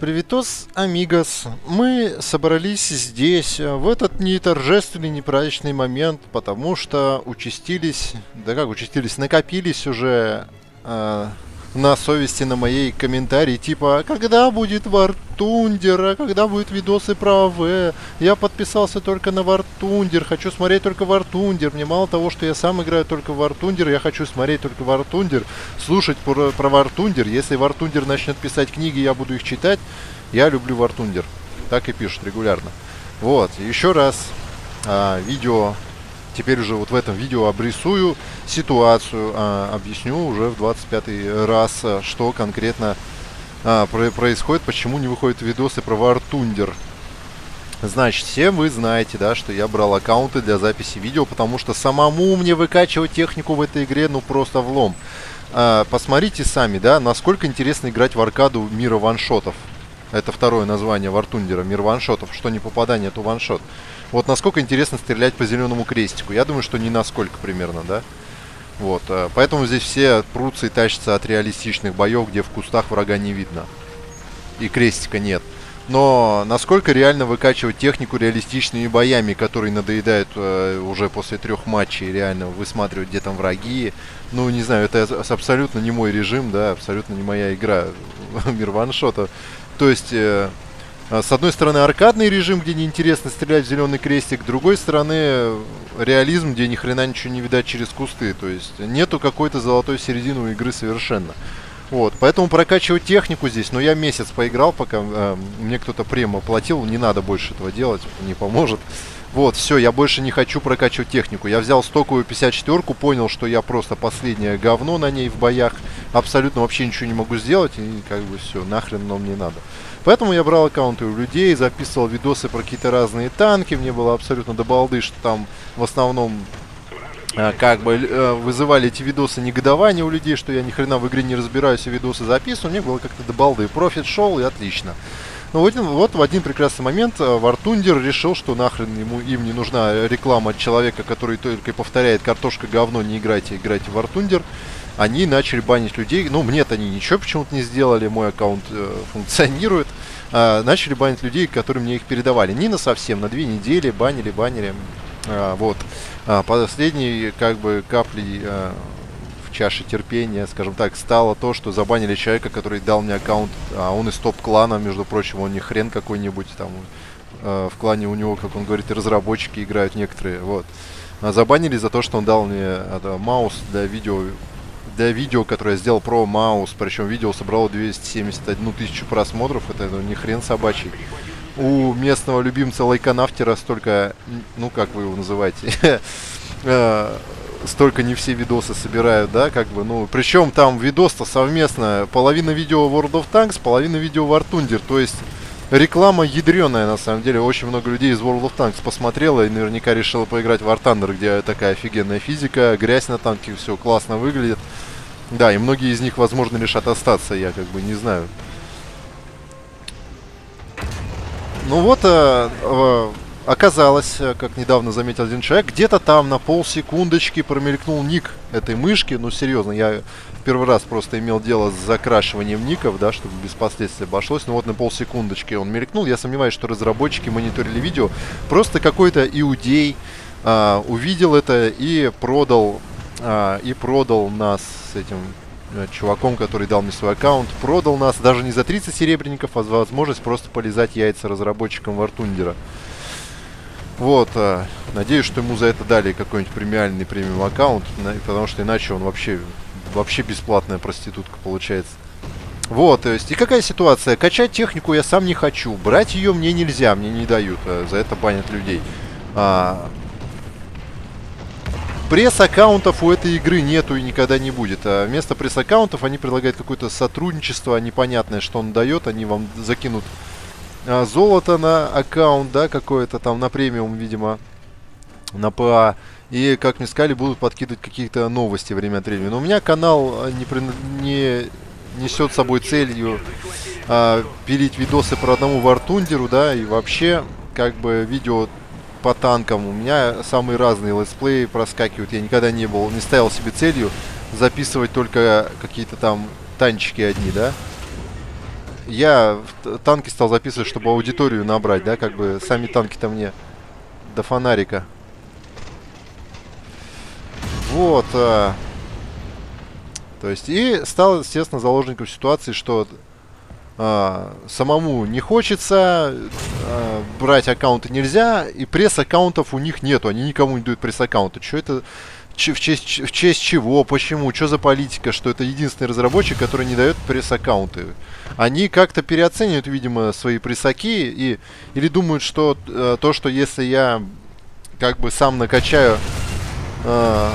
Приветос, амигос. Мы собрались здесь э, в этот неторжественный, неправильный момент, потому что участились, да как участились, накопились уже э, на совести на моей комментарии, типа, «А когда будет War Thunder, а когда будут видосы про АВ, я подписался только на War Thunder, хочу смотреть только War Thunder, мне мало того, что я сам играю только в War Thunder, я хочу смотреть только War Thunder, слушать про, про War Thunder, если War Thunder начнет писать книги, я буду их читать, я люблю War Thunder, так и пишут регулярно. Вот, еще раз, а, видео теперь уже вот в этом видео обрисую ситуацию, а, объясню уже в 25 раз, а, что конкретно а, про происходит, почему не выходят видосы про War Thunder. Значит, все вы знаете, да, что я брал аккаунты для записи видео, потому что самому мне выкачивать технику в этой игре, ну, просто влом. А, посмотрите сами, да, насколько интересно играть в аркаду мира ваншотов. Это второе название Вартундера, мир ваншотов. Что не попадание, то ваншот. Вот насколько интересно стрелять по зеленому крестику. Я думаю, что не насколько примерно, да? Вот, э, поэтому здесь все прутся и тащатся от реалистичных боев, где в кустах врага не видно. И крестика нет. Но насколько реально выкачивать технику реалистичными боями, которые надоедают э, уже после трех матчей, реально высматривать, где там враги. Ну, не знаю, это абсолютно не мой режим, да, абсолютно не моя игра. Мир ваншота. То есть, э, а, с одной стороны, аркадный режим, где неинтересно стрелять в зеленый крестик, с другой стороны, реализм, где ни хрена ничего не видать через кусты. То есть, нету какой-то золотой середины у игры совершенно. Вот, поэтому прокачивать технику здесь, но я месяц поиграл, пока э, мне кто-то према платил, не надо больше этого делать, не поможет. Вот, все, я больше не хочу прокачивать технику. Я взял стоковую 54-ку, понял, что я просто последнее говно на ней в боях. Абсолютно вообще ничего не могу сделать, и как бы все, нахрен оно мне надо. Поэтому я брал аккаунты у людей, записывал видосы про какие-то разные танки. Мне было абсолютно до балды, что там в основном а, как бы э, вызывали эти видосы негодование у людей, что я ни хрена в игре не разбираюсь и видосы записываю. Мне было как-то до балды. Профит шел и отлично. Но вот, вот в один прекрасный момент э, Вартундер решил, что нахрен ему, им не нужна реклама человека, который только повторяет картошка говно, не играйте, играйте в Вартундер они начали банить людей. Ну, мне-то они ничего почему-то не сделали, мой аккаунт э, функционирует. А, начали банить людей, которые мне их передавали. Не на совсем, на две недели банили, банили. А, вот. А, последней, как бы, каплей в чаше терпения, скажем так, стало то, что забанили человека, который дал мне аккаунт, а он из топ-клана, между прочим, он не хрен какой-нибудь там. А, в клане у него, как он говорит, разработчики играют некоторые, вот. А, забанили за то, что он дал мне это, маус для видео для видео, которое я сделал про Маус, причем видео собрало 271 тысячу просмотров, это ну, не хрен собачий. У местного любимца лайконавтера столько, ну как вы его называете, э, столько не все видосы собирают, да, как бы, ну, причем там видос-то совместно, половина видео World of Tanks, половина видео War Thunder, то есть реклама ядреная, на самом деле, очень много людей из World of Tanks посмотрело и наверняка решила поиграть в War Thunder, где такая офигенная физика, грязь на танке, все классно выглядит. Да, и многие из них, возможно, решат остаться, я как бы не знаю. Ну вот, э, э, оказалось, э, как недавно заметил один человек, где-то там на полсекундочки промелькнул ник этой мышки. Ну, серьезно, я первый раз просто имел дело с закрашиванием ников, да, чтобы без последствий обошлось. Ну вот на полсекундочки он мелькнул. Я сомневаюсь, что разработчики мониторили видео. Просто какой-то иудей э, увидел это и продал а, и продал нас с этим э, чуваком, который дал мне свой аккаунт, продал нас даже не за 30 серебряников, а за возможность просто полезать яйца разработчикам Вартундера. Вот, а, надеюсь, что ему за это дали какой-нибудь премиальный премиум аккаунт, потому что иначе он вообще, вообще бесплатная проститутка получается. Вот, то есть, и какая ситуация? Качать технику я сам не хочу, брать ее мне нельзя, мне не дают, а за это банят людей. А, Пресс-аккаунтов у этой игры нету и никогда не будет. А вместо пресс-аккаунтов они предлагают какое-то сотрудничество непонятное, что он дает. Они вам закинут а, золото на аккаунт, да, какое-то там на премиум, видимо, на ПА. И, как мне сказали, будут подкидывать какие-то новости время от времени. Но у меня канал а, не, не несет собой целью а, пилить видосы про одному Вартундеру, да, и вообще, как бы, видео по танкам. У меня самые разные летсплеи проскакивают. Я никогда не был, не ставил себе целью записывать только какие-то там танчики одни, да. Я танки стал записывать, чтобы аудиторию набрать, да, как бы сами танки-то мне до фонарика. Вот. А, то есть, и стал, естественно, заложником ситуации, что а, самому не хочется, а, брать аккаунты нельзя, и пресс-аккаунтов у них нету, они никому не дают пресс-аккаунты. Что это, в честь, в честь чего, почему, что за политика, что это единственный разработчик, который не дает пресс-аккаунты. Они как-то переоценивают, видимо, свои прессаки и, или думают, что э, то, что если я как бы сам накачаю э,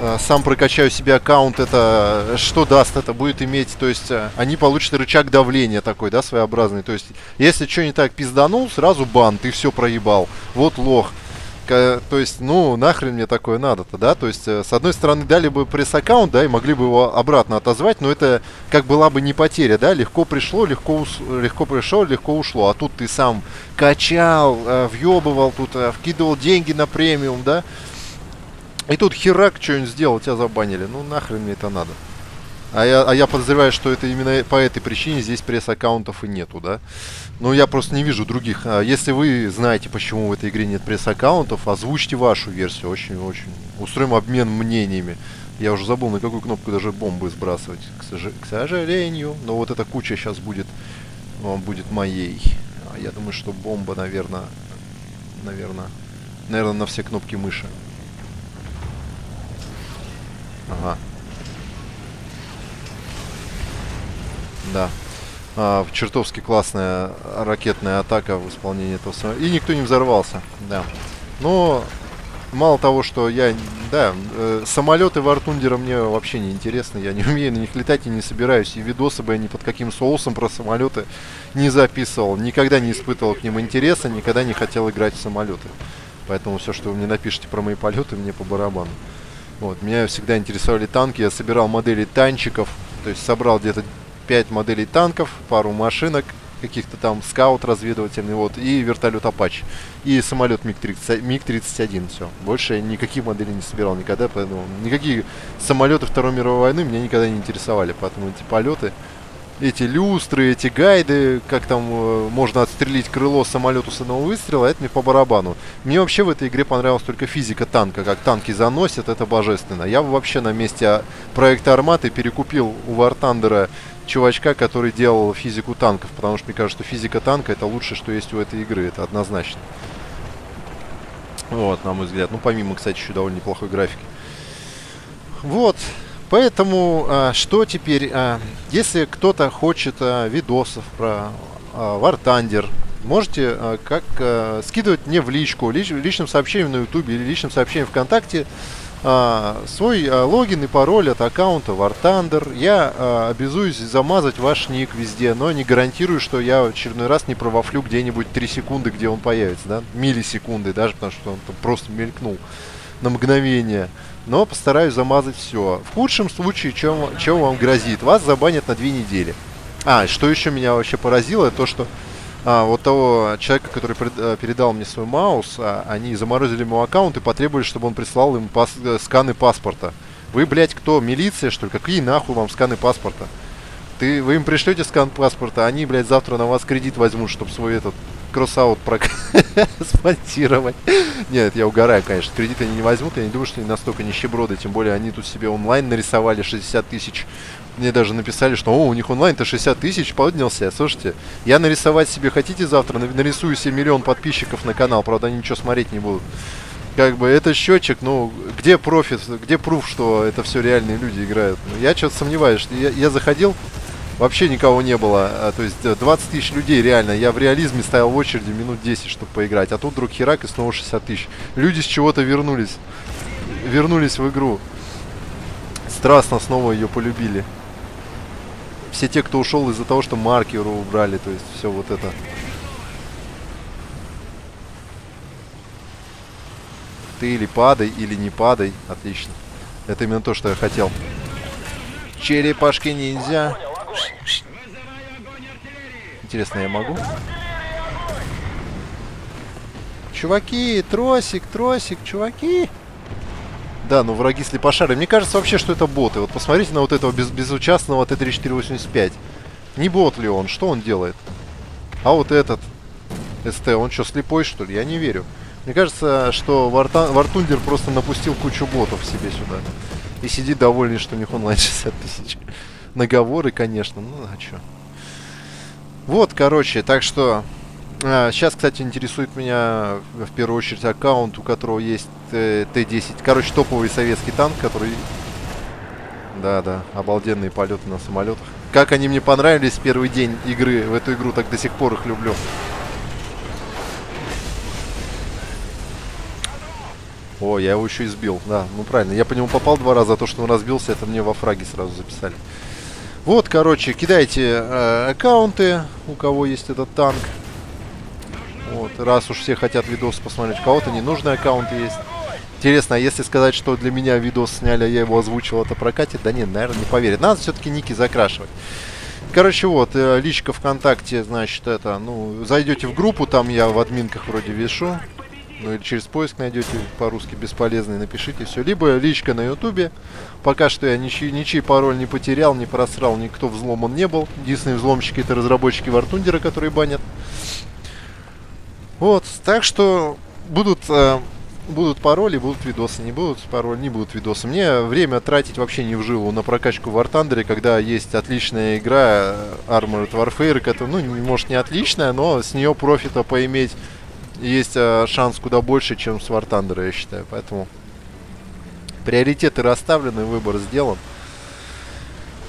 Э, сам прокачаю себе аккаунт, это э, что даст? Это будет иметь, то есть э, они получат рычаг давления такой, да, своеобразный. То есть, если что не так пизданул, сразу бан, ты все проебал. Вот лох. То есть, ну, нахрен мне такое надо-то, да? То есть, с одной стороны, дали бы пресс-аккаунт, да, и могли бы его обратно отозвать, но это как была бы не потеря, да? Легко пришло, легко, ус... легко пришло, легко ушло. А тут ты сам качал, э, въебывал, тут э, вкидывал деньги на премиум, да? И тут херак что-нибудь сделал, тебя забанили. Ну нахрен мне это надо. А я, а я подозреваю, что это именно по этой причине здесь пресс-аккаунтов и нету, да? Ну, я просто не вижу других. А если вы знаете, почему в этой игре нет пресс-аккаунтов, озвучьте вашу версию. Очень-очень. Устроим обмен мнениями. Я уже забыл, на какую кнопку даже бомбы сбрасывать. К, сож... к сожалению. Но вот эта куча сейчас будет, будет моей. А я думаю, что бомба, наверное, наверное, наверное, на все кнопки мыши. Ага. Да. А, чертовски классная ракетная атака в исполнении этого самолета. И никто не взорвался, да. Но мало того, что я, да, э, самолеты Вартундера мне вообще не интересны, я не умею на них летать и не собираюсь, и видосы бы я ни под каким соусом про самолеты не записывал, никогда не испытывал к ним интереса, никогда не хотел играть в самолеты. Поэтому все, что вы мне напишите про мои полеты, мне по барабану. Вот, меня всегда интересовали танки, я собирал модели танчиков, то есть собрал где-то 5 моделей танков, пару машинок, каких-то там скаут разведывательный, вот, и вертолет Apache, и самолет МиГ-30, МиГ-31, все. Больше я никаких моделей не собирал никогда, поэтому никакие самолеты Второй мировой войны меня никогда не интересовали, поэтому эти полеты эти люстры, эти гайды, как там э, можно отстрелить крыло самолету с одного выстрела, это мне по барабану. Мне вообще в этой игре понравилась только физика танка, как танки заносят, это божественно. Я вообще на месте проекта Арматы перекупил у Вартандера чувачка, который делал физику танков, потому что мне кажется, что физика танка это лучшее, что есть у этой игры, это однозначно. Вот, на мой взгляд. Ну, помимо, кстати, еще довольно неплохой графики. Вот, Поэтому а, что теперь, а, если кто-то хочет а, видосов про а, War Thunder, можете а, как а, скидывать мне в личку, лич, личным сообщением на YouTube или личным сообщением ВКонтакте а, свой а, логин и пароль от аккаунта War Thunder. Я а, обязуюсь замазать ваш ник везде, но не гарантирую, что я в очередной раз не провафлю где-нибудь 3 секунды, где он появится, да, миллисекунды даже, потому что он там просто мелькнул на мгновение но постараюсь замазать все. В худшем случае, чем, чем вам грозит? Вас забанят на две недели. А, что еще меня вообще поразило, то что а, вот того человека, который а, передал мне свой маус, а, они заморозили ему аккаунт и потребовали, чтобы он прислал им пас, э, сканы паспорта. Вы, блядь, кто, милиция, что ли? Какие нахуй вам сканы паспорта? Ты, вы им пришлете скан паспорта, они, блядь, завтра на вас кредит возьмут, чтобы свой этот кроссаут смонтировать. Нет, я угораю, конечно. Кредит они не возьмут. Я не думаю, что они настолько нищеброды. Тем более они тут себе онлайн нарисовали 60 тысяч. Мне даже написали, что о, у них онлайн-то 60 тысяч поднялся. Слушайте, я нарисовать себе хотите завтра? Нарисую себе миллион подписчиков на канал. Правда, они ничего смотреть не будут. Как бы это счетчик, ну, где профит, где пруф, что это все реальные люди играют? Ну, я что-то сомневаюсь, я, я заходил, вообще никого не было. А, то есть 20 э, тысяч людей реально. Я в реализме стоял в очереди минут 10, чтобы поиграть. А тут вдруг херак и снова 60 тысяч. Люди с чего-то вернулись. Вернулись в игру. Страстно снова ее полюбили. Все те, кто ушел из-за того, что маркеру убрали. То есть все вот это. Ты или падай, или не падай. Отлично. Это именно то, что я хотел. Черепашки ниндзя. Интересно, я могу? Чуваки, тросик, тросик, чуваки. Да, ну враги слепошары. Мне кажется вообще, что это боты. Вот посмотрите на вот этого без, безучастного Т-3485. Не бот ли он? Что он делает? А вот этот СТ, он что, слепой, что ли? Я не верю. Мне кажется, что. Вартундер просто напустил кучу ботов себе сюда. И сидит довольный, что у них онлайн 60 тысяч. Наговоры, конечно, ну а что. Вот, короче, так что... А, сейчас, кстати, интересует меня в первую очередь аккаунт, у которого есть э, Т-10. Короче, топовый советский танк, который... Да, да, обалденные полеты на самолетах. Как они мне понравились первый день игры в эту игру, так до сих пор их люблю. О, я его еще избил. Да, ну правильно. Я по нему попал два раза, а то, что он разбился, это мне во фраге сразу записали. Вот, короче, кидайте э, аккаунты, у кого есть этот танк. Вот, раз уж все хотят видос посмотреть, у кого-то ненужные аккаунты есть. Интересно, а если сказать, что для меня видос сняли, а я его озвучил, это прокатит? Да нет, наверное, не поверит. Надо все-таки ники закрашивать. Короче, вот, э, личка ВКонтакте, значит, это, ну, зайдете в группу, там я в админках вроде вешу. Ну или через поиск найдете по-русски бесполезный, напишите все. Либо личка на ютубе. Пока что я ничей, ничей пароль не потерял, не просрал, никто взломан не был. Единственные взломщики это разработчики Вартундера, которые банят. Вот, так что будут, э, будут пароли, будут видосы, не будут пароли, не будут видосы. Мне время тратить вообще не в жилу на прокачку в War когда есть отличная игра э, Armored Warfare, которая, ну, может не отличная, но с нее профита поиметь есть э, шанс куда больше, чем с War Thunder, я считаю. Поэтому приоритеты расставлены, выбор сделан.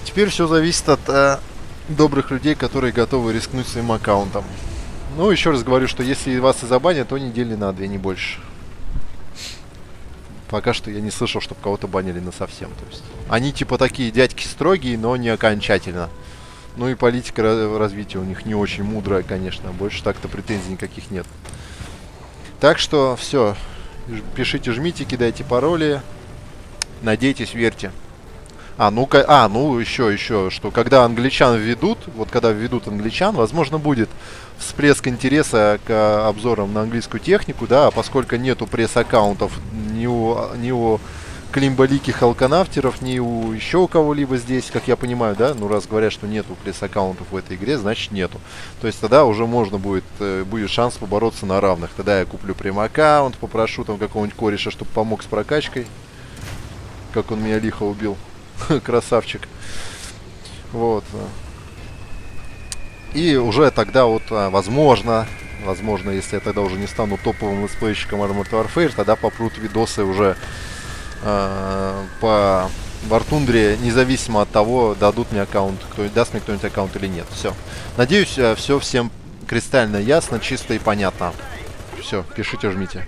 Теперь все зависит от э, добрых людей, которые готовы рискнуть своим аккаунтом. Ну, еще раз говорю, что если вас и забанят, то недели на две, не больше. Пока что я не слышал, чтобы кого-то банили на совсем. То есть они типа такие дядьки строгие, но не окончательно. Ну и политика развития у них не очень мудрая, конечно. Больше так-то претензий никаких нет. Так что все. Пишите, жмите, кидайте пароли. Надейтесь, верьте. А, ну-ка, а, ну еще, еще, что когда англичан введут, вот когда введут англичан, возможно, будет всплеск интереса к обзорам на английскую технику, да, а поскольку нету пресс-аккаунтов ни у, ни у климболиких алканавтеров, ни у еще у кого-либо здесь, как я понимаю, да, ну раз говорят, что нету пресс-аккаунтов в этой игре, значит нету. То есть тогда уже можно будет, э, будет шанс побороться на равных. Тогда я куплю прем-аккаунт, попрошу там какого-нибудь кореша, чтобы помог с прокачкой. Как он меня лихо убил. Красавчик. Вот. И уже тогда вот, а, возможно, возможно, если я тогда уже не стану топовым летсплейщиком Armored Warfare, тогда попрут видосы уже э, по Вартундре, независимо от того, дадут мне аккаунт, кто даст мне кто-нибудь аккаунт или нет. Все. Надеюсь, э, все всем кристально ясно, чисто и понятно. Все, пишите, жмите.